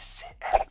ASMR